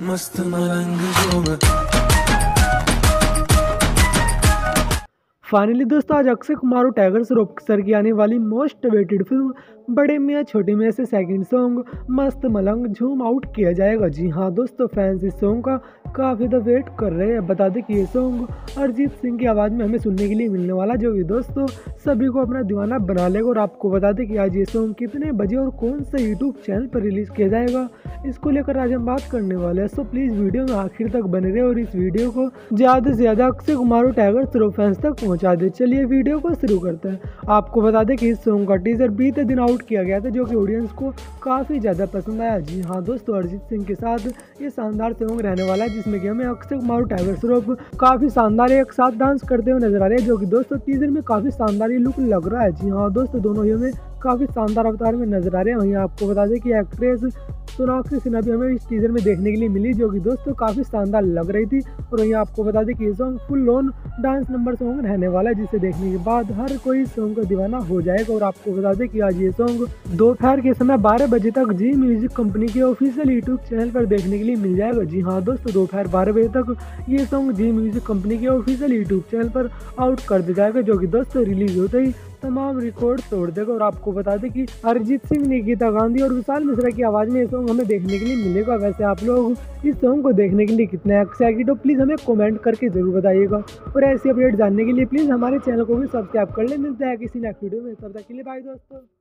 मस्त मलंग जो मैं फाइनली दोस्तों, आज अक्षय कुमार और टाइगर श्रॉफ सर की आने वाली मोस्ट वेटेड फ़िल्म बड़े मियाँ, छोटे मियाँ से सेकंड सॉन्ग मस्त मलंग झूम आउट किया जाएगा। जी हाँ दोस्तों फैंस इस सॉन्ग का काफ़ी द वेट कर रहे हैं। बता दें कि ये सॉन्ग अरिजीत सिंह की आवाज़ में हमें सुनने के लिए मिलने वाला जो कि दोस्तों सभी को अपना दीवाना बना लेगा। और आपको बता दें कि आज ये सॉन्ग कितने बजे और कौन से यूट्यूब चैनल पर रिलीज़ किया जाएगा, इसको लेकर आज हम बात करने वाले हैं। सो प्लीज़ वीडियो में आखिर तक बने रहे और इस वीडियो को ज़्यादा से ज़्यादा अक्षय कुमार और टाइगर श्रॉफ फैंस तक पहुँचा दे। चलिए वीडियो को शुरू करते हैं। आपको बता दें कि इस सॉन्ग का टीजर बीते दिन आउट किया गया था, जो कि ऑडियंस को काफ़ी ज़्यादा पसंद आया। जी हाँ दोस्तों, अरिजीत सिंह के साथ ये शानदार सॉन्ग रहने वाला है, जिसमें कि हमें अक्षय कुमार टाइगर श्रॉफ काफ़ी शानदार एक साथ डांस करते हुए नज़र आ रहे हैं, जो कि दोस्तों टीजर में काफ़ी शानदार लुक लग रहा है। जी हाँ दोस्तों, दोनों ही हमें काफ़ी शानदार अवतार में नज़र आ रहे हैं। वहीं आपको बता दें कि एक्ट्रेस सोनाक्षी सिन्हा भी हमें इस टीजर में देखने के लिए मिली, जो कि दोस्तों काफ़ी शानदार लग रही थी। और वहीं आपको बता दें कि ये song full on dance number song रहने वाला है, जिसे देखने के बाद हर कोई सॉन्ग का दीवाना हो जाएगा। और आपको बता दें कि आज ये सॉन्ग दोपहर के समय बारह बजे तक जी म्यूज़िक कंपनी के ऑफिशियल यूट्यूब चैनल पर देखने के लिए मिल जाएगा। जी हाँ दोस्तों, दोपहर बारह बजे तक ये सॉन्ग जी म्यूज़िक कंपनी के ऑफिशियल यूट्यूब चैनल पर आउट कर दिया जाएगा, जो कि दोस्तों रिलीज़ होते ही तमाम रिकॉर्ड तोड़ देगा और आपको बता दें कि अरिजीत सिंह निकिता गांधी और विशाल मिश्रा की आवाज़ में ये सॉन्ग हमें देखने के लिए मिलेगा। वैसे आप लोग इस सॉन्ग को देखने के लिए कितने एक्साइटेड हो? प्लीज़ हमें कमेंट करके ज़रूर बताइएगा। और ऐसी अपडेट जानने के लिए प्लीज़ हमारे चैनल को भी सब्सक्राइब कर ले। मिलता है किसी नेक्स्ट वीडियो में। तब तक के लिए बाय दोस्तों।